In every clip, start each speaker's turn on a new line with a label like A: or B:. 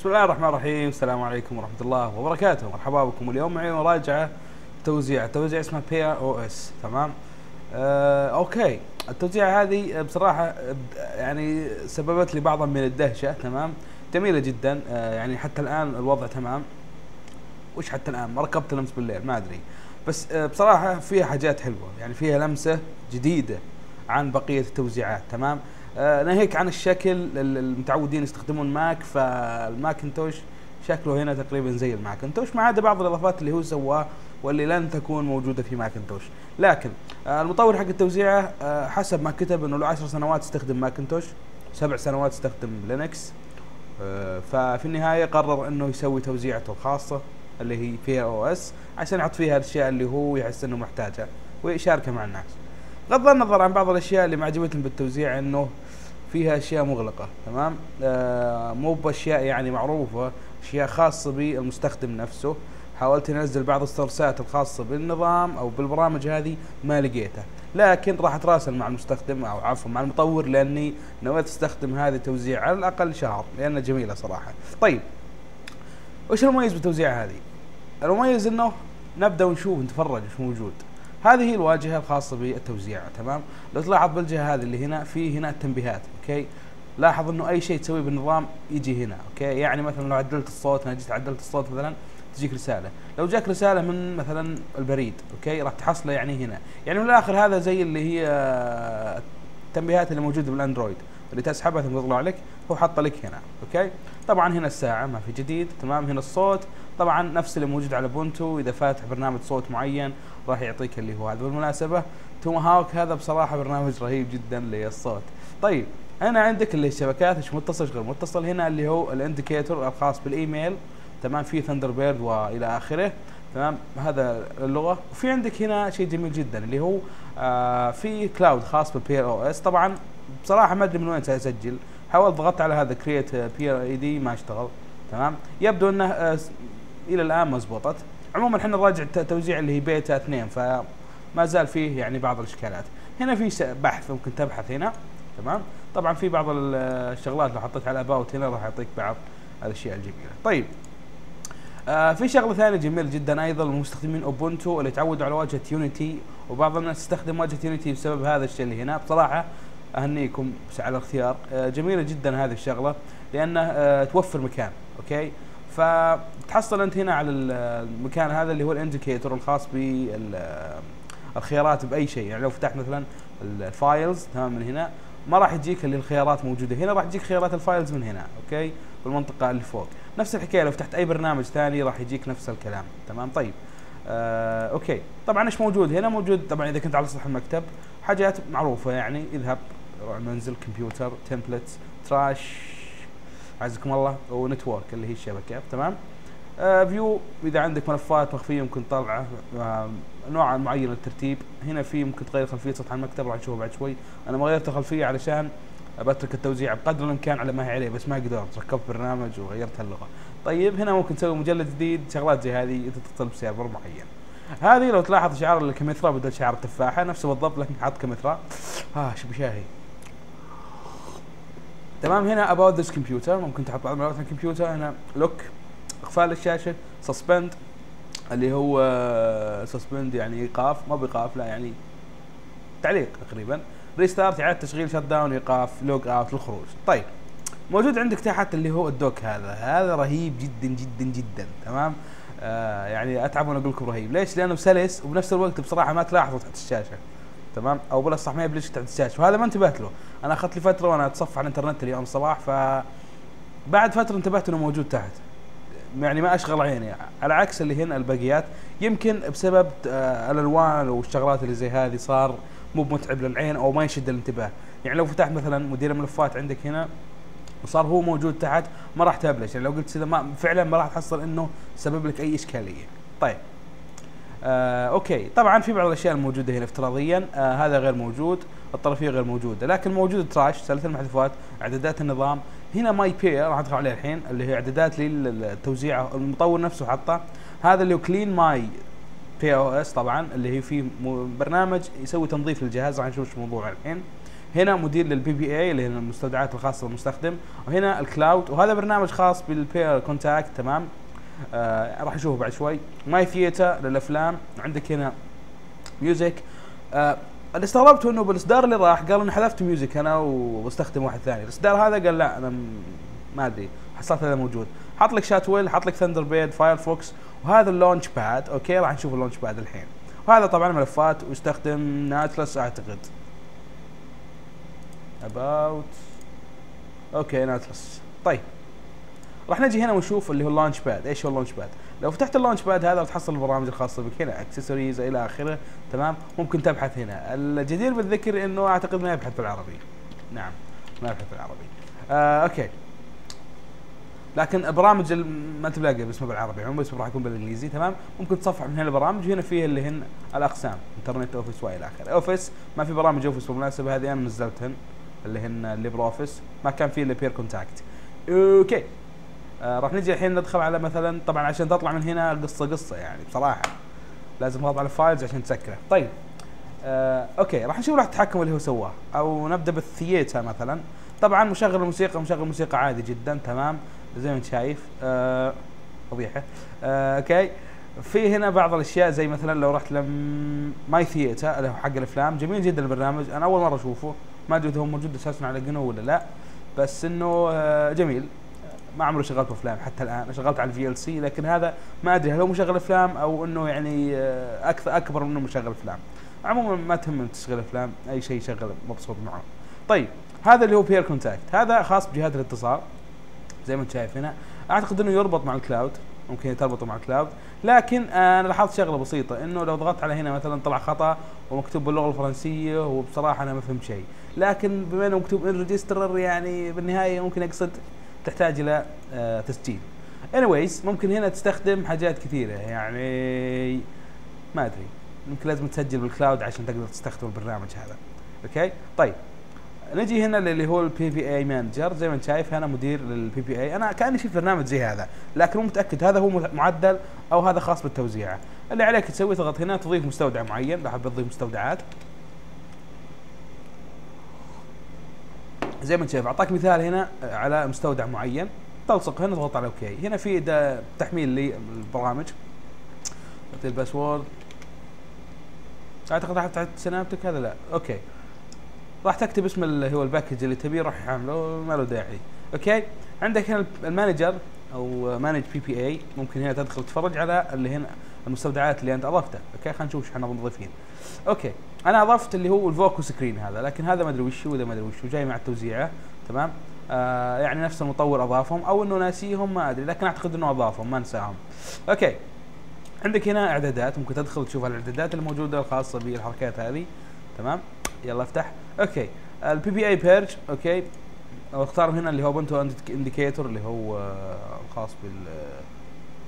A: بسم الله الرحمن الرحيم. السلام عليكم ورحمة الله وبركاته. مرحبا بكم. اليوم معي مراجعة توزيع. توزيع اسمها Pear OS تمام؟ آه okay. التوزيع هذه بصراحة يعني سببت لي بعضا من الدهشة. تمام؟ جميلة جدا. آه يعني حتى الآن الوضع تمام. وش حتى الآن؟ ما ركبت الأمس بالليل. ما أدري. بس آه بصراحة فيها حاجات حلوة. يعني فيها لمسة جديدة عن بقية التوزيعات. تمام؟ ناهيك عن الشكل المتعودين يستخدمون ماك فالماكنتوش شكله هنا تقريبا زي الماكنتوش ما عدا بعض الإضافات اللي هو سواه واللي لن تكون موجودة في ماكنتوش. لكن آه المطور حق التوزيعه آه حسب ما كتب إنه له 10 سنوات استخدم ماكنتوش سبع سنوات استخدم لينكس. آه ففي النهاية قرر إنه يسوي توزيعته الخاصة اللي هي Pear OS عشان يحط فيها الأشياء اللي هو يحس إنه محتاجها ويشاركها مع الناس. بغض النظر عن بعض الأشياء اللي ما عجبتني بالتوزيع إنه فيها أشياء مغلقة تمام؟ آه مو بأشياء يعني معروفة أشياء خاصة بالمستخدم نفسه. حاولت أنزل بعض السورسات الخاصة بالنظام أو بالبرامج هذه ما لقيتها. لكن راح أتراسل مع المستخدم أو عفوا مع المطور لأني نويت أستخدم هذا التوزيع على الأقل شهر لأنها جميلة صراحة. طيب وش المميز بالتوزيع هذه؟ المميز إنه نبدأ ونشوف نتفرج وش موجود. هذه هي الواجهة الخاصة بالتوزيع تمام؟ لو تلاحظ بالجهة هذه اللي هنا في هنا التنبيهات okay؟ لاحظ إنه أي شيء تسويه بالنظام يجي هنا okay؟ يعني مثلا لو عدلت الصوت أنا جيت عدلت الصوت مثلا تجيك رسالة. لو جاك رسالة من مثلا البريد okay؟ راح تحصله يعني هنا. يعني من الآخر هذا زي اللي هي التنبيهات اللي موجودة بالأندرويد. اللي تسحبها ثم تطلع لك هو حاط لك هنا okay؟ طبعا هنا الساعة ما في جديد تمام؟ هنا الصوت طبعا نفس اللي موجود على Ubuntu إذا فاتح برنامج صوت معين راح يعطيك اللي هو. هذا بالمناسبة Tomahawk هذا بصراحة برنامج رهيب جدا للصوت. طيب هنا عندك اللي الشبكات إيش متصل غير متصل؟ هنا اللي هو ال indicator الخاص بالإيميل. تمام في Thunderbird وإلى آخره. تمام هذا اللغة. وفي عندك هنا شيء جميل جدا اللي هو آه في cloud خاص بال Pear OS طبعا بصراحة ما أدري من وين سأسجل. حاولت ضغطت على هذا create Pear ID ما اشتغل. تمام يبدو إنه آه إلى الآن ما زبطت. عموما إحنا نراجع التوزيع اللي هي بيتا اثنين فما زال فيه يعني بعض الإشكالات. هنا في بحث ممكن تبحث هنا. تمام؟ طبعا في بعض الشغلات لو حطيت على about هنا راح يعطيك بعض الأشياء الجميلة. طيب. آه في شغلة ثانية جميل جدا أيضا لمستخدمين Ubuntu اللي تعودوا على واجهة Unity وبعض الناس تستخدم واجهة Unity بسبب هذا الشيء اللي هنا. بصراحة أهنيكم على الاختيار. آه جميلة جدا هذه الشغلة لأنه آه توفر مكان okay؟ فتحصل أنت هنا على المكان هذا اللي هو ال indicator الخاص بالخيارات بأي شيء. يعني لو فتحت مثلا ال files تمام من هنا ما راح يجيك اللي الخيارات موجودة. هنا راح تجيك خيارات ال files من هنا okay؟ بالمنطقة اللي فوق. نفس الحكاية لو فتحت أي برنامج ثاني راح يجيك نفس الكلام. تمام؟ طيب. آه okay. طبعا إيش موجود؟ هنا موجود طبعا إذا كنت على سطح المكتب حاجات معروفة يعني. اذهب منزل كمبيوتر templates trash عزكم الله و network اللي هي الشبكة تمام؟ آه view إذا عندك ملفات مخفية ممكن تطلعه آه نوع معين للترتيب. هنا في ممكن تغير خلفية سطح المكتب راح نشوفه بعد شوي. أنا ما غيرت الخلفية علشان بترك التوزيع بقدر الإمكان على ما هي عليه بس ما قدرت ركبت برنامج وغيرت اللغة طيب هنا ممكن تسوي مجلد جديد شغلات زي هذه انت تتصل ب server معين. هذه لو تلاحظ شعار الكمثرى بدل شعار التفاحة نفسه بالضبط لكن حاط كمثرى آه شو بشاهي. تمام هنا about this computer. ممكن تحط بعض معلومات الكمبيوتر. هنا lock اقفال الشاشة suspend اللي هو suspend يعني ايقاف ما بايقاف لا يعني تعليق تقريبا. restart إعادة تشغيل shut down ايقاف log out للخروج طيب موجود عندك تحت اللي هو الدوك هذا. هذا رهيب جدا جدا جدا. تمام؟ آه يعني أتعب وأنا أقول لكم رهيب. ليش؟ لأنه سلس وبنفس الوقت بصراحة ما تلاحظه تحت الشاشة. تمام؟ أو بلا صح ما يبلش تحت الشاشه وهذا ما انتبهت له. أنا أخذت لي فترة وأنا أتصفح على الإنترنت اليوم الصباح ف بعد فترة انتبهت إنه موجود تحت. يعني ما أشغل عيني. على عكس اللي هنا الباقيات يمكن بسبب آه الألوان والشغلات اللي زي هذه صار مو متعب للعين أو ما يشد الانتباه. يعني لو فتحت مثلا مدير الملفات عندك هنا وصار هو موجود تحت ما راح تبلش. يعني لو قلت كذا ما فعلا ما راح تحصل إنه سبب لك أي إشكالية. طيب. آه okay. طبعا في بعض الأشياء الموجودة هنا افتراضيا آه هذا غير موجود الطرفية غير موجودة لكن موجود trash سلسلة المحذوفات إعدادات النظام. هنا My Pear راح أدخل عليه الحين اللي هي إعدادات للتوزيع المطور نفسه حطه. هذا اللي Clean My Pear OS طبعا اللي هي فيه برنامج يسوي تنظيف للجهاز. راح نشوف إيش موضوع الحين. هنا مدير لل PPA اللي هي المستودعات الخاصة بالمستخدم وهنا ال cloud وهذا برنامج خاص بال Pear Contact تمام. آه راح نشوفه بعد شوي. My Theater للأفلام. عندك هنا music آه اللي استغربته إنه بالإصدار اللي راح قال إني حذفت music أنا وبستخدم واحد ثاني. الإصدار هذا قال لا أنا ما أدري. حصلت هذا موجود. حط لك Shotwell حط لك Thunderbird Firefox وهذا ال Launchpad okay؟ راح نشوف ال Launchpad الحين. وهذا طبعا ملفات ويستخدم Nautilus أعتقد. about okay Nautilus طيب. راح نجي هنا ونشوف اللي هو ال Launchpad. إيش هو ال Launchpad؟ لو فتحت ال Launchpad هذا تحصل البرامج الخاصة بك هنا. اكسسوارز إلى آخره. تمام؟ ممكن تبحث هنا. الجدير بالذكر إنه أعتقد ما يبحث بالعربي. نعم. ما يبحث بالعربي. آه okay. لكن برامج ما تلاقي باسمه بالعربي. عموما اسمه راح يكون بالإنجليزي. تمام؟ ممكن تصفح من هنا البرامج. وهنا فيه اللي هن الأقسام. انترنت office وإلى آخره. office ما في برامج office بالمناسبة. هذه أنا نزلتهن اللي هن LibreOffice ما كان فيه إلا Pear Contact okay. آه راح نجي الحين ندخل على مثلا طبعا عشان تطلع من هنا قصة قصة يعني بصراحة. لازم تضغط على ال files عشان تسكره. طيب آه okay راح نشوف لوحة التحكم اللي هو سواه. أو نبدأ بال Theater مثلا. طبعا مشغل الموسيقى مشغل موسيقى عادي جدا تمام زي ما أنت شايف. آه فضيحه آه okay. في هنا بعض الأشياء زي مثلا لو رحت ل My Theater اللي هو حق الأفلام. جميل جدا البرنامج. أنا أول مرة أشوفه. ما أدري هو موجود أساسا على GNOME ولا لا. بس إنه آه جميل. ما عمري شغلت أفلام حتى الآن. شغلت على ال VLC لكن هذا ما أدري هل هو مشغل أفلام أو إنه يعني آه، أكثر أكبر منه مشغل أفلام. عموما ما تهم تشغل أفلام أي شيء شغل مبسوط معه. طيب هذا اللي هو Pear Contact هذا خاص بجهات الاتصال زي ما أنت شايف هنا. أعتقد إنه يربط مع ال cloud ممكن تربطه مع ال cloud. لكن أنا لاحظت شغلة بسيطة إنه لو ضغطت على هنا مثلا طلع خطأ ومكتوب باللغة الفرنسية وبصراحة أنا ما فهمت شيء. لكن بما إنه مكتوب enregistrer يعني بالنهاية ممكن أقصد تحتاج إلى آه تسجيل. Anyways ممكن هنا تستخدم حاجات كثيرة يعني ما أدري. ممكن لازم تسجل بال cloud عشان تقدر تستخدم البرنامج هذا. okay طيب. نجي هنا اللي هو ال PPA Manager زي ما أنت شايف هنا مدير لل PPA أنا كأني شفت برنامج زي هذا لكن مو متأكد هذا هو معدل أو هذا خاص بالتوزيع. اللي عليك تسوي تضغط هنا تضيف مستودع معين لو حاب تضيف مستودعات. زي ما انت شايف أعطاك مثال هنا على مستودع معين. تلصق هنا تضغط على OK. هنا في تحميل للبرامج الباسورد. أعتقد راح تحت Synaptic؟ هذا لا. OK. راح تكتب اسم اللي هو ال package اللي تبيه راح يحمله. ما له داعي. أوكي. عندك هنا ال manager أو manage PPA. ممكن هنا تدخل تتفرج على اللي هنا المستودعات اللي أنت اضفتها OK. خلينا نشوف إيش إحنا مضيفين OK. أنا أضفت اللي هو الفوكو screen هذا لكن هذا ما أدري وش هو ما أدري وش جاي مع التوزيعه تمام؟ آه يعني نفس المطور أضافهم أو إنه ناسيهم ما أدري لكن أعتقد إنه أضافهم ما أنساهم. OK. عندك هنا إعدادات ممكن تدخل تشوف الاعدادات الموجودة الخاصة بالحركات هذه تمام؟ يلا افتح. أوكي. ال PPA purge OK. أختار هنا اللي هو بنتو indicator اللي هو الخاص بال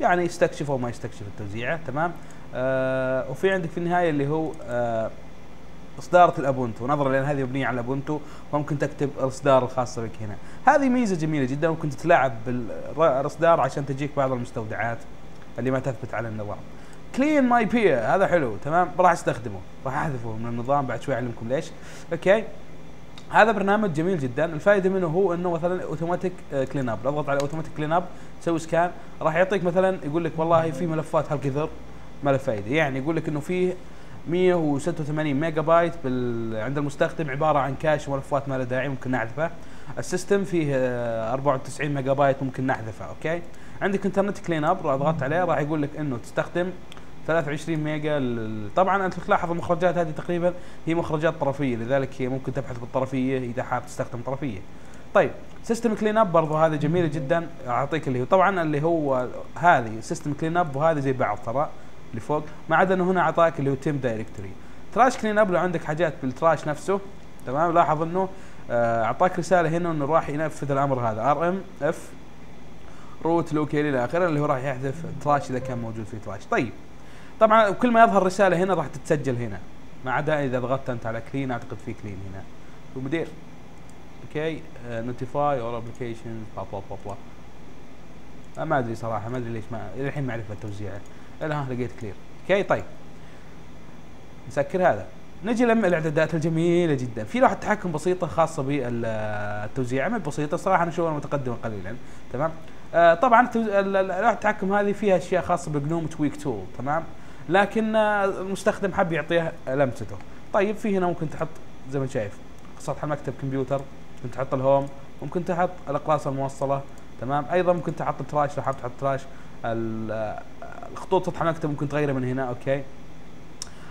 A: يعني يستكشف أو ما يستكشف التوزيعه تمام؟ آه وفي عندك في النهاية اللي هو آه إصدارة الأبونتو. نظرا لأن هذه مبنية على الأبونتو فممكن تكتب الإصدار الخاصه بك هنا. هذه ميزة جميلة جدا ممكن تتلاعب بالإصدار عشان تجيك بعض المستودعات اللي ما تثبت على النظام. Clean My Pear هذا حلو تمام؟ راح أستخدمه راح أحذفه من النظام بعد شوي أعلمكم ليش. OK؟ هذا برنامج جميل جدا. الفائدة منه هو إنه مثلا أوتوماتيك clean up اضغط على automatic clean up تسوي scan راح يعطيك مثلا يقول لك والله في ملفات هالكثر ما له فائده يعني يقول لك إنه فيه 186 ميجا بايت بال... عند المستخدم عبارة عن cache وملفات ما له داعي ممكن نحذفه ال system فيه 94 ميجا بايت ممكن نحذفه OK؟ عندك internet clean up ضغطت عليه راح يقول لك إنه تستخدم 23 ميجا طبعا أنت تلاحظ المخرجات هذه تقريبا هي مخرجات طرفية لذلك هي ممكن تبحث بالطرفية إذا حاب تستخدم طرفية. طيب system clean up برضه هذه جميله جدا أعطيك اللي هو طبعا اللي هو هذه system clean up وهذه زي بعض ترى؟ اللي فوق ما عدا إنه هنا أعطاك اللي هو temp directory. trash clean up لو عندك حاجات بال trash نفسه تمام؟ لاحظ إنه آه، أعطاك رسالة هنا إنه راح ينفذ الأمر هذا. rm f root local إلى آخره اللي هو راح يحذف trash إذا كان موجود في trash طيب. طبعا كل ما يظهر رسالة هنا راح تتسجل هنا. ما عدا إذا ضغطت أنت على clean أعتقد في clean هنا. ومدير OK notify our application ما أدري صراحة ما أدري ليش ما الحين ما أعرف التوزيع. الا ها لقيت clear OK؟ طيب. نسكر هذا. نجي لما الإعدادات الجميلة جدا. في لوحة تحكم بسيطة خاصة بالتوزيع. ما بسيطة صراحة أنا اشوفها متقدمه قليلا. تمام؟ آه طبعا لوحة التحكم هذه فيها أشياء خاصة ب GNOME Tweak Tool تمام؟ لكن آه المستخدم حب يعطيها لمسته. طيب في هنا ممكن تحط زي ما شايف سطح المكتب كمبيوتر. ممكن تحط ال home. ممكن تحط الاقراص الموصلة. تمام؟ أيضا ممكن تحط ال trash. لو حاب تحط trash الخطوط سطح المكتب ممكن تغيره من هنا OK.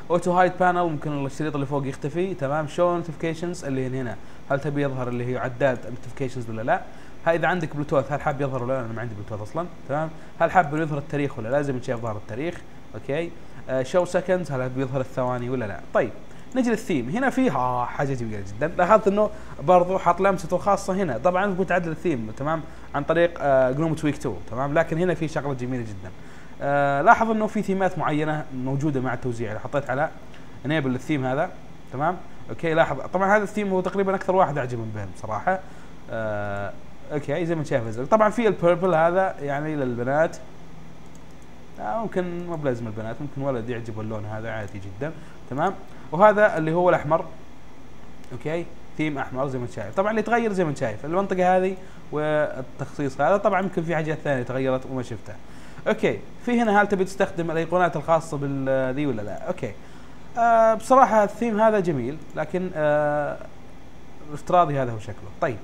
A: auto hide panel ممكن الشريط اللي فوق يختفي تمام. show notifications اللي هنا. هل تبي يظهر اللي هي عداد notifications ولا لا؟ ها إذا عندك بلوتوث هل حاب يظهر ولا لا؟ أنا ما عندي بلوتوث أصلا تمام. هل حاب يظهر التاريخ ولا لازم تشوف ظهر التاريخ OK. آه show seconds هل بيظهر الثواني ولا لا؟ طيب نجي للثيم هنا في آه حاجة جميلة جدا. لاحظت إنه برضو حاط لمسته الخاصة هنا. طبعا ممكن تعدل الثيم تمام عن طريق آه GNOME Tweak Tool تمام. لكن هنا في شغلة جميلة جدا. آه لاحظ إنه في ثيمات معينة موجودة مع التوزيع. حطيت على enable ال theme هذا تمام؟ OK لاحظ. طبعا هذا الثيم هو تقريبا أكثر واحد أعجبني بهم صراحة. آه OK زي ما شايف طبعا في ال purple هذا يعني للبنات. آه ممكن مو بلازم البنات ممكن ولد يعجبه اللون هذا عادي جدا تمام؟ وهذا اللي هو الأحمر. OK theme أحمر زي ما انت شايف. طبعا اللي يتغير زي ما انت شايف المنطقة هذه والتخصيص هذا. طبعا يمكن في حاجات ثانية تغيرت وما شفتها. OK. في هنا هل تبي تستخدم الإيقونات الخاصة بالذي ولا لا؟ OK. آه بصراحة الثيم هذا جميل لكن آه الافتراضي هذا هو شكله. طيب.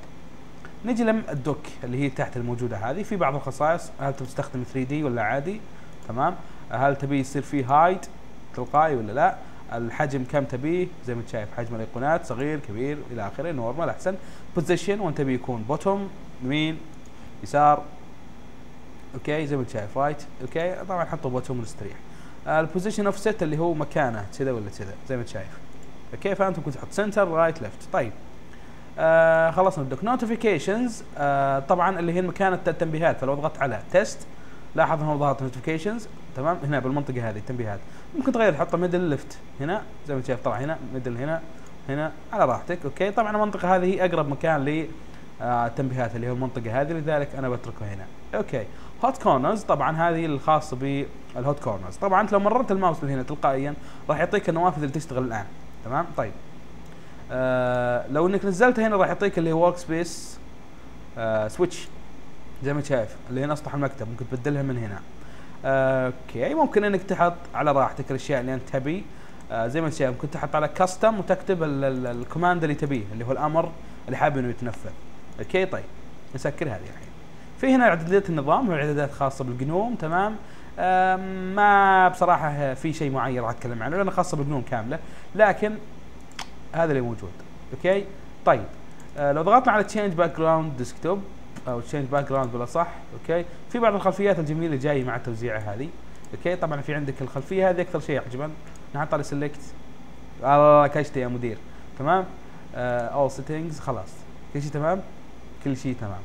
A: نجي لم ال dock اللي هي تحت الموجودة هذه. في بعض الخصائص هل تبي تستخدم 3D ولا عادي؟ تمام. هل تبي يصير فيه hide تلقائي ولا لا؟ الحجم كم تبيه؟ زي ما شايف حجم الإيقونات صغير كبير إلى آخره normal أحسن. position وانت تبي يكون؟ bottom يمين يسار. OK؟ زي ما انت شايف right OK؟ طبعا حطوا bottom ونستريح ال position offset اللي هو مكانه كذا ولا كذا زي ما انت شايف. OK؟ فانت ممكن تحط center right left طيب. آه خلصنا ال dock notifications آه طبعا اللي هي مكان التنبيهات فلو ضغطت على test لاحظ هنا ظهرت notifications تمام؟ هنا بالمنطقة هذه التنبيهات. ممكن تغير تحطه middle left هنا زي ما شايف طلع هنا middle هنا هنا على راحتك. OK؟ طبعا المنطقة هذه هي أقرب مكان ل التنبيهات اللي هي المنطقة هذه لذلك أنا بتركه هنا. OK. hot corners طبعا هذه الخاصة بال hot corners طبعا أنت لو مررت الماوس من هنا تلقائيا راح يعطيك النوافذ اللي تشتغل الآن. تمام؟ طيب. آه لو إنك نزلت هنا راح يعطيك اللي هو workspace آه switch زي ما شايف اللي هنا أسطح المكتب ممكن تبدلها من هنا. OK. ممكن إنك تحط على راحتك الأشياء اللي أنت تبي. آه زي ما شايف ممكن تحط على custom وتكتب ال command اللي تبيه اللي هو الأمر اللي حابب إنه يتنفذ. OK. طيب. نسكر هذه الحين. في هنا اعدادات النظام واعدادات خاصة بال GNOME تمام؟ آه ما بصراحة في شيء معين راح أتكلم عنه لأنه خاصة بال GNOME كاملة لكن هذا اللي موجود okay؟ طيب آه لو ضغطنا على change background desktop أو change background ولا صح okay؟ في بعض الخلفيات الجميلة جاية مع التوزيعه هذه okay؟ طبعا في عندك الخلفية هذه أكثر شيء يعجبني نحط على select الله كشته يا مدير تمام؟ اول uh, settings خلاص كل شيء تمام؟ كل شيء تمام.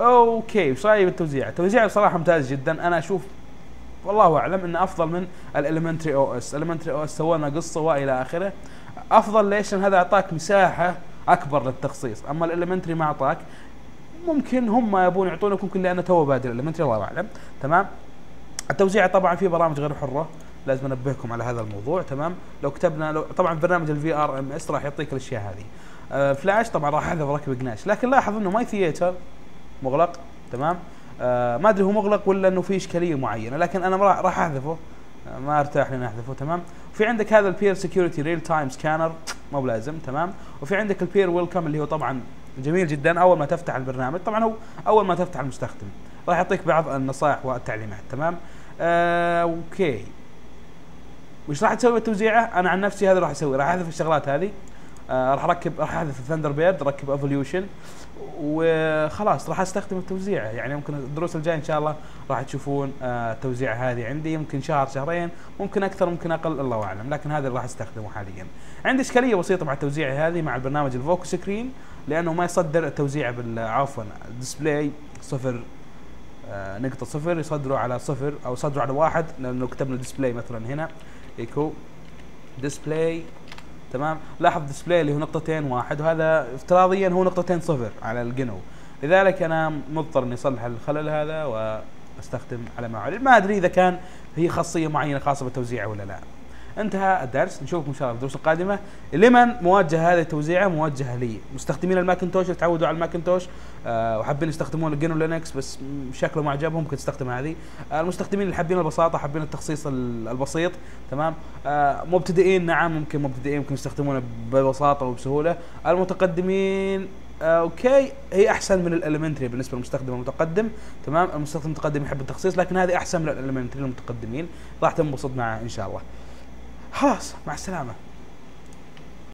A: okay وش رأيك بالتوزيع؟ التوزيع بصراحة ممتاز جدا. أنا أشوف والله أعلم إنه أفضل من ال elementary OS ال elementary OS سوى لنا قصة وإلى آخره. أفضل ليش؟ لأن هذا أعطاك مساحة أكبر للتخصيص. أما ال elementary ما أعطاك ممكن هم يبون يعطونك ممكن لأنه تو بادر ال elementary الله أعلم. تمام؟ التوزيع طبعا في برامج غير حرة. لازم أنبهكم على هذا الموضوع. تمام؟ لو كتبنا لو طبعا برنامج ال VRMS راح يعطيك الأشياء هذه. آه فلاش طبعا راح احذف أركب Gnash لكن لاحظ إنه My Theatre مغلق تمام؟ آه ما أدري هو مغلق ولا إنه في إشكالية معينة لكن أنا راح أحذفه. آه ما أرتاح لأني أحذفه تمام؟ في عندك هذا ال Pear Security real time scanner مو بلازم تمام؟ وفي عندك ال Pear Welcome اللي هو طبعا جميل جدا أول ما تفتح البرنامج. طبعا هو أول ما تفتح المستخدم. راح يعطيك بعض النصائح والتعليمات تمام؟ آه okay. وش راح تسوي بالتوزيعه أنا عن نفسي هذا راح أسوي راح أحذف الشغلات هذه. آه راح أركب راح أحذف ال Thunderbird أركب Evolution وخلاص راح استخدم التوزيعه يعني ممكن الدروس الجاية إن شاء الله راح تشوفون آه التوزيعه هذه عندي. يمكن شهر شهرين ممكن أكثر ممكن أقل الله أعلم. لكن هذا اللي راح أستخدمه حاليا. عندي إشكالية بسيطة مع التوزيعه هذه مع البرنامج ال vokoscreen لأنه ما يصدر التوزيع بال عفوا ال display صفر آه نقطة صفر يصدروا على صفر أو يصدروا على واحد. لأنه كتبنا display مثلا هنا. echo display تمام؟ لاحظ display اللي هو نقطتين واحد وهذا افتراضيا هو نقطتين صفر على ال GNU. لذلك أنا مضطر إني أصلح الخلل هذا وأستخدم على ما ما أدري إذا كان هي خاصية معينة خاصة بالتوزيع ولا لا. انتهى الدرس. نشوفكم إن شاء الله في الدروس القادمة. لمن موجه هذه التوزيعه موجهه لمستخدمين الماكنتوش؟ اللي تعودوا على الماكنتوش. آه وحابين يستخدمون GNU Linux بس شكله ما عجبهم ممكن تستخدم هذه. آه المستخدمين اللي حابين البساطة حابين التخصيص البسيط تمام؟ آه مبتدئين نعم ممكن مبتدئين ممكن يستخدمونه ببساطة وبسهولة. المتقدمين آه okay. هي أحسن من ال elementary بالنسبة للمستخدم المتقدم تمام؟ المستخدم المتقدم يحب التخصيص لكن هذه أحسن من ال elementary المتقدمين. راح تنبسط معه إن شاء الله. خلاص مع السلامة.